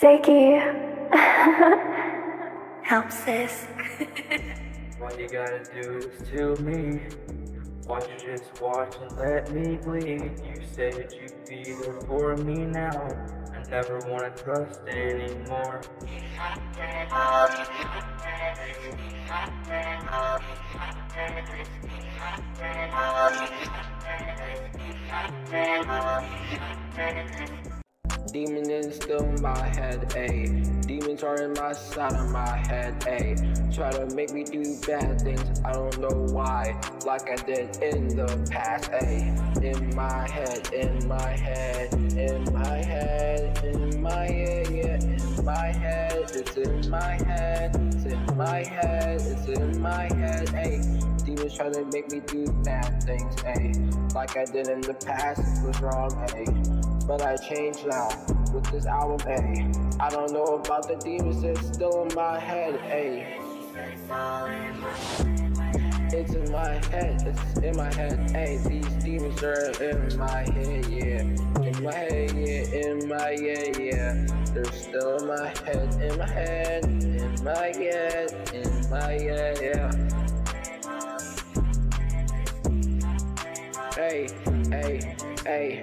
Seiki. Help, sis. What you gotta do is tell me. Why you just watch and let me bleed? You said you'd be there for me now. I never wanna trust anymore. Demon is still in my head, ayy. Demons are in my side of my head, ayy. Try to make me do bad things, I don't know why. Like I did in the past, ayy. In my head, in my head, in my head, in my head, yeah. In my head, it's in my head, it's in my head, it's in my head, ayy. Demons try to make me do bad things, ayy. Like I did in the past, it was wrong, ayy but I changed now with this album, ayy. I don't know about the demons, it's still in my head, ayy. It's in my head, it's in my head, ayy. These demons are in my head, yeah. In my head, yeah, in my head, yeah. They're still in my head, in my head, in my head, in my head, yeah. Hey, hey, hey.